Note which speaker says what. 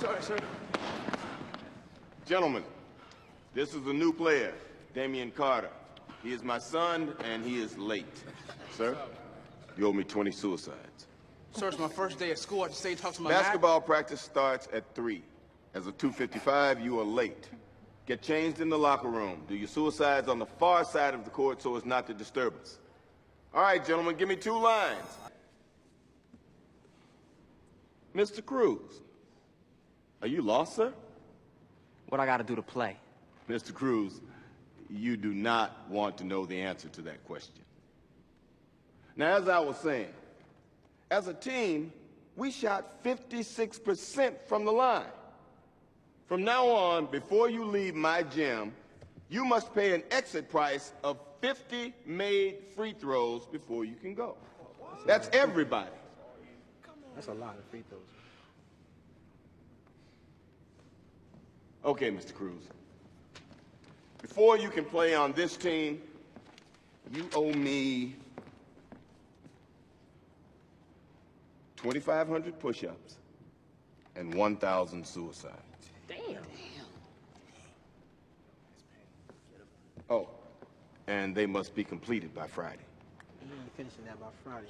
Speaker 1: Sorry, sir.
Speaker 2: Gentlemen, this is a new player, Damien Carter. He is my son, and he is late. Sir, you owe me 20 suicides.
Speaker 1: Sir, it's my first day at school. I just stay and talk to my
Speaker 2: Basketball practice starts at 3. As a 255, you are late. Get changed in the locker room. Do your suicides on the far side of the court so as not to disturb us. All right, gentlemen, give me two lines. Mr. Cruz, are you lost, sir?
Speaker 3: What I gotta do to play?
Speaker 2: Mr. Cruz, you do not want to know the answer to that question. Now, as I was saying, as a team, we shot 56% from the line. From now on, before you leave my gym, you must pay an exit price of 50 made free throws before you can go. That's everybody.
Speaker 4: That's a lot of free throws.
Speaker 2: Okay, Mr. Cruz. Before you can play on this team, you owe me 2,500 push-ups and 1,000 suicides.
Speaker 3: Damn.
Speaker 2: Oh, and they must be completed by Friday.
Speaker 4: You ain't finishing that by Friday.